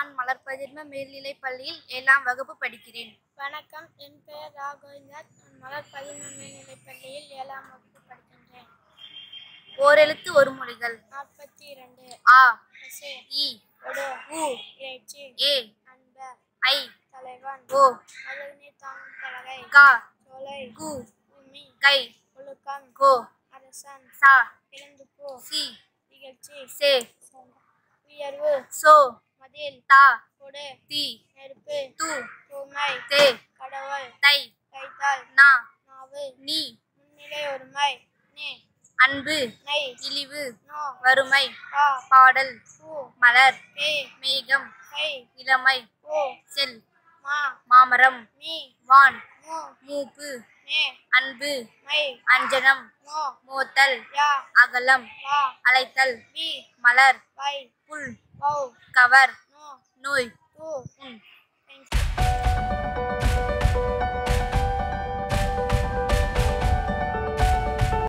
நான் மலர்பதிர்ம மேல்நிலைப் பள்ளியில் ஏழாம் வகுப்பு படிக்கிறேன். வணக்கம். என் பெயர் ரா கோவிந்தராஜ் நான் மலர் பதினொன்று மேல்நிலைப் பள்ளியில் ஏழாம் வகுப்பு படிக்கின்றேன். ஓரெழுத்து ஒரு மொழிகள். நாற்பத்தி இரண்டு ஆ இ உ ஏ அன்ப. ஐ தலைவன். ஓ அழகுநீர் தாங்கும் பலகை. கா சோலை கு பூமி கை. ஒழுக்கம். கோ. அரசன். சா. இழந்துப்போ சி. இகழ்ச்சி சே. உயர்வு. சோ. மதில் தா கொடு. தி. நெருப்பு. து. தூய்மை தே. கடவுள். தை. கைத்தால் நா. நாவு. நீ. முன்னிலை ஒருமை. நே. அன்பு. நை இழிவு. நோ. வறுமை. பா. பாடல். பூ. மலர். பே. மேகம். கை இளமை. ஓ. செல். மா. மாமரம். மீ வான். மு. மூப்பு. நே. அன்பு. மை. அஞ்சனம். நோ மோத்தல். யா. அகலம். வா. அழைத்தல். பி மலர். வை. புல். கவர். நோ நோய் து உம்